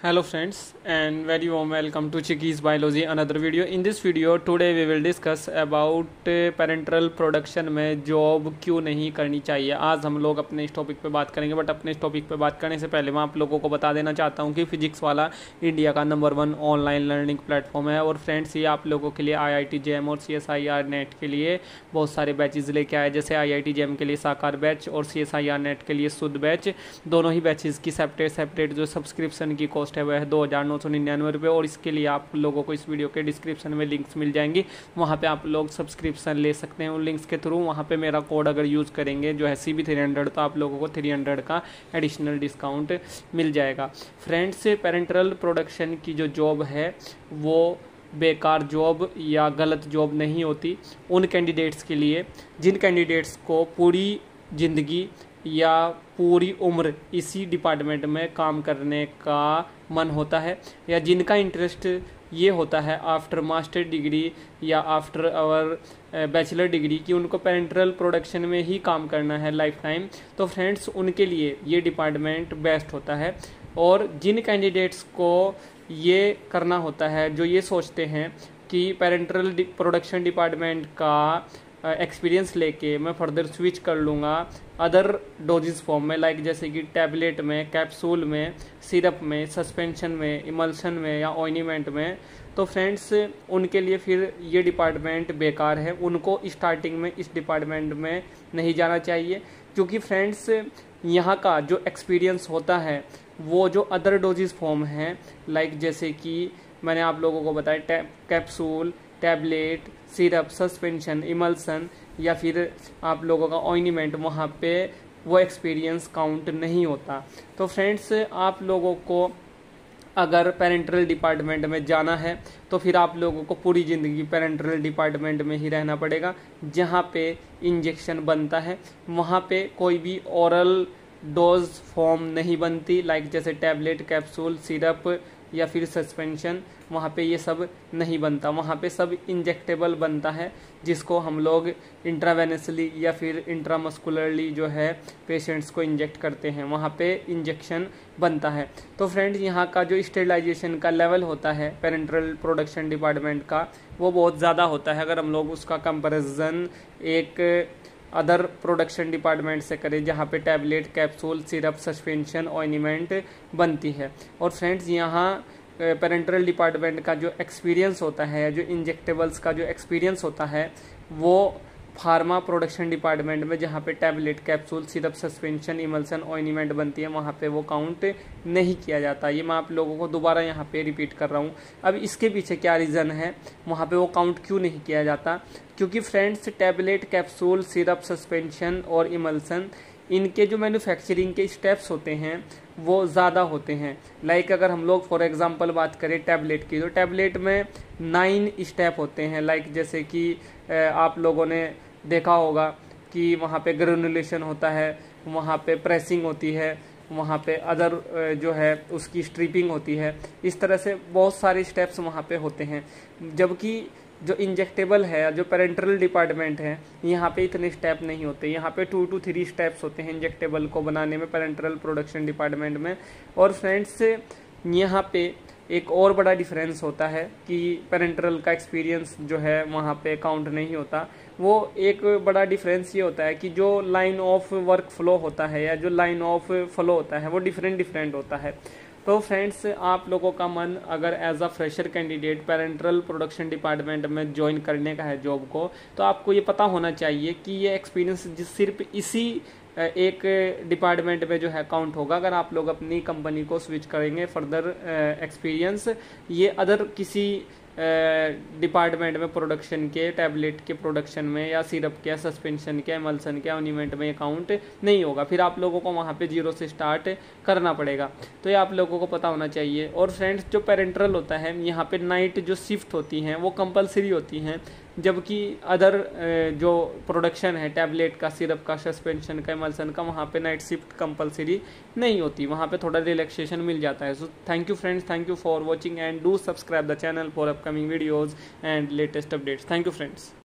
hello, friends, and very warm welcome to chickies biology, another video. In this video, today we will discuss about parenteral production में job क्यों नहीं करनी चाहिए। आज हम लोग अपने इस टॉपिक पे बात करेंगे बट अपने इस टॉपिक पे बात करने से पहले मैं आप लोगों को बता देना चाहता हूँ कि फिजिक्स वाला इंडिया का number one online learning platform है, और फ्रेंड्स ये आप लोगों के लिए आई आई टी जेम और C S I R NET के लिए बहुत सारे बैचेज लेके आए जैसे आई आई टी जेम के लिए साकार बैच और C S I R NET के लिए शुद्ध बैच दोनों ही बैचेज़ की सेपरेट सेपरेट जो सब्सक्रिप्शन की कॉस्ट है वह दो हज़ार नौ सौ निन्यानवे रुपये और इसके लिए आप लोगों को इस वीडियो के डिस्क्रिप्शन में लिंक्स मिल जाएँगी। वहाँ पे आप लोग सब्सक्रिप्शन ले सकते हैं उन लिंक्स के थ्रू वहाँ पे मेरा कोड अगर यूज़ करेंगे, जो है सी बी थ्री हंड्रेड तो आप लोगों को थ्री हंड्रेड का एडिशनल डिस्काउंट मिल जाएगा। फ्रेंड्स पेरेंट्रल प्रोडक्शन की जो जॉब है, वो बेकार जॉब या गलत जॉब नहीं होती। उन कैंडिडेट्स के लिए, जिन कैंडिडेट्स को पूरी ज़िंदगी या पूरी उम्र इसी डिपार्टमेंट में काम करने का मन होता है या जिनका इंटरेस्ट ये होता है आफ्टर मास्टर डिग्री या आफ्टर आवर बैचलर डिग्री कि उनको पेरेंट्रल प्रोडक्शन में ही काम करना है लाइफ टाइम तो फ्रेंड्स उनके लिए ये डिपार्टमेंट बेस्ट होता है। और जिन कैंडिडेट्स को ये करना होता है, जो ये सोचते हैं कि पेरेंट्रल प्रोडक्शन डिपार्टमेंट का एक्सपीरियंस लेके मैं फर्दर स्विच कर लूँगा अदर डोजेस फॉर्म में लाइक जैसे कि टैबलेट में कैप्सूल में सिरप में सस्पेंशन में इमल्शन में या ऑइनिमेंट में। तो फ्रेंड्स उनके लिए फिर ये डिपार्टमेंट बेकार है। उनको स्टार्टिंग में, इस डिपार्टमेंट में नहीं जाना चाहिए। क्योंकि फ्रेंड्स यहाँ का जो एक्सपीरियंस होता है, वो जो अदर डोजेस फॉर्म हैं लाइक जैसे कि मैंने आप लोगों को बताया capsule tablet, syrup, suspension, emulsion या फिर आप लोगों का ऑइनिमेंट, वहाँ पे वो एक्सपीरियंस काउंट नहीं होता। तो फ्रेंड्स आप लोगों को अगर पेरेंट्रल डिपार्टमेंट में जाना है तो फिर आप लोगों को पूरी ज़िंदगी पेरेंट्रल डिपार्टमेंट में ही रहना पड़ेगा, जहाँ पे इंजेक्शन बनता है। वहाँ पे कोई भी औरल डोज फॉर्म नहीं बनती लाइक जैसे टैबलेट कैप्सूल सिरप या फिर सस्पेंशन वहाँ पे ये सब नहीं बनता। वहाँ पे सब इंजेक्टेबल बनता है, जिसको हम लोग इंट्रावेनसली या फिर इंट्रामस्कुलरली जो है पेशेंट्स को इंजेक्ट करते हैं, वहाँ पे इंजेक्शन बनता है। तो फ्रेंड्स यहाँ का जो स्टेलाइजेशन का लेवल होता है पेरेंट्रल प्रोडक्शन डिपार्टमेंट का, वो बहुत ज़्यादा होता है। अगर हम लोग उसका कंपेरिजन एक अदर प्रोडक्शन डिपार्टमेंट से करें, जहाँ पे tablet, capsule, syrup, suspension ointment बनती है। और फ्रेंड्स, यहाँ पेरेंट्रल डिपार्टमेंट का जो एक्सपीरियंस होता है, जो इंजेक्टेबल्स का जो एक्सपीरियंस होता है, वो फार्मा प्रोडक्शन डिपार्टमेंट में जहाँ पे tablet capsule, syrup, suspension, emulsion ointment बनती है, वहाँ पे वो काउंट नहीं किया जाता। ये मैं आप लोगों को दोबारा यहाँ पे रिपीट कर रहा हूँ। अब इसके पीछे क्या रीज़न है? वहाँ पे वो काउंट क्यों नहीं किया जाता? क्योंकि friends, tablet, capsule, syrup, suspension और इमल्सन, इनके जो मैन्युफैक्चरिंग के स्टेप्स होते हैं, वो ज़्यादा होते हैं। लाइक like अगर हम लोग, फॉर एग्जांपल, बात करें टैबलेट की तो टैबलेट में नाइन स्टेप होते हैं। लाइक like जैसे कि आप लोगों ने देखा होगा कि वहाँ पे ग्रेनुलेशन होता है, वहाँ पे प्रेसिंग होती है, वहाँ पे अदर जो है, उसकी स्ट्रिपिंग होती है। इस तरह से बहुत सारे स्टेप्स वहाँ पे होते हैं। जबकि जो इंजेक्टेबल है, जो पेरेंट्रल डिपार्टमेंट है, यहाँ पे इतने स्टेप नहीं होते। यहाँ पे टू टू थ्री स्टेप्स होते हैं इंजेक्टेबल को बनाने में पेरेंट्रल प्रोडक्शन डिपार्टमेंट में। और फ्रेंड्स यहाँ पे एक और बड़ा डिफरेंस होता है कि पेरेंट्रल का एक्सपीरियंस जो है वहाँ पे काउंट नहीं होता। वो एक बड़ा डिफरेंस ये होता है कि जो लाइन ऑफ़ वर्क फ्लो होता है या जो लाइन ऑफ़ फ्लो होता है, वो डिफरेंट डिफरेंट होता है। तो फ्रेंड्स आप लोगों का मन अगर as a fresher candidate parenteral production department में ज्वाइन करने का है जॉब को तो आपको ये पता होना चाहिए कि ये एक्सपीरियंस सिर्फ़ इसी एक डिपार्टमेंट में जो है काउंट होगा। अगर आप लोग अपनी कंपनी को स्विच करेंगे फर्दर एक्सपीरियंस ये अदर किसी डिपार्टमेंट में प्रोडक्शन के टैबलेट के प्रोडक्शन में या सिरप के सस्पेंशन के एमल्सन के ऑनिमेंट में अकाउंट नहीं होगा। फिर आप लोगों को वहाँ पे ज़ीरो से स्टार्ट करना पड़ेगा। तो ये आप लोगों को पता होना चाहिए। और फ्रेंड्स जो पेरेंट्रल होता है, यहाँ पे नाइट जो शिफ्ट होती हैं, वो कंपलसरी होती हैं। जबकि अदर जो प्रोडक्शन है टैबलेट का सिरप का सस्पेंशन का एमल्सन का, वहाँ पे नाइट शिफ्ट कंपलसरी नहीं होती। वहाँ पे थोड़ा रिलैक्सेशन मिल जाता है। So thank you friends thank you for watching and do subscribe the channel for upcoming videos and latest updates thank you friends